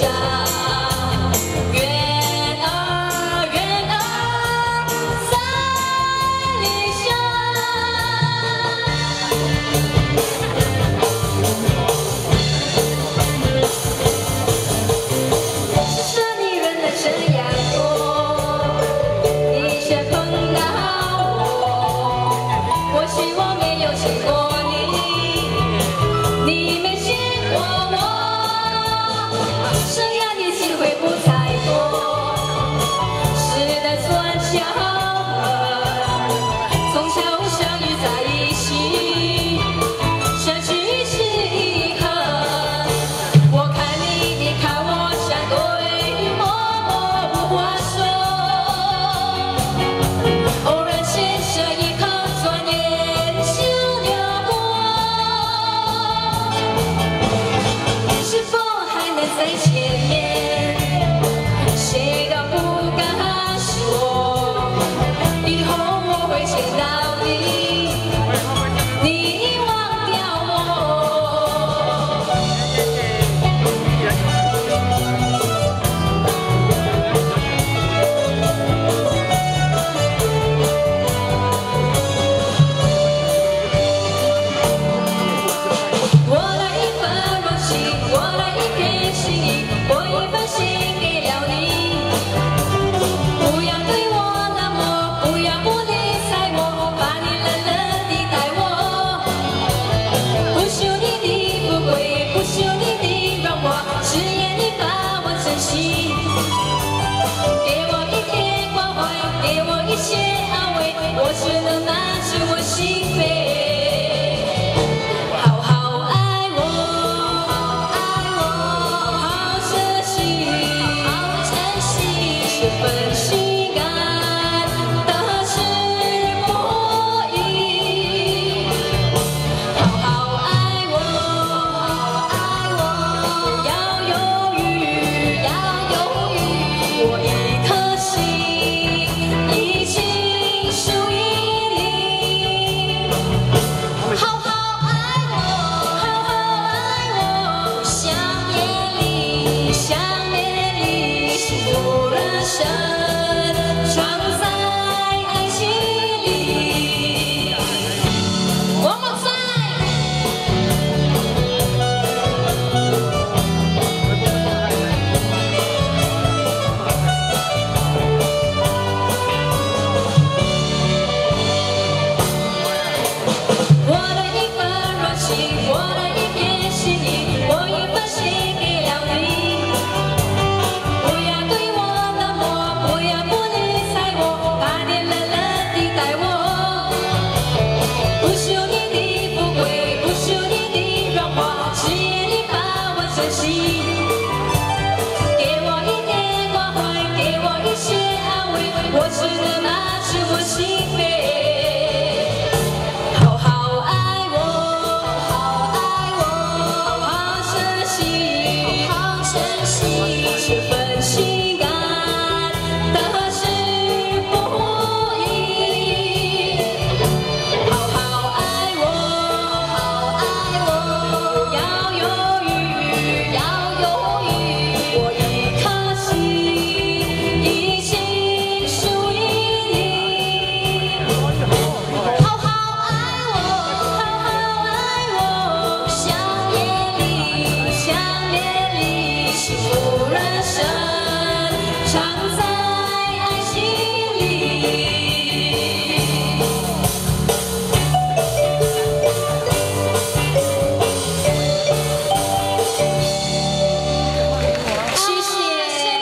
shine. 我只能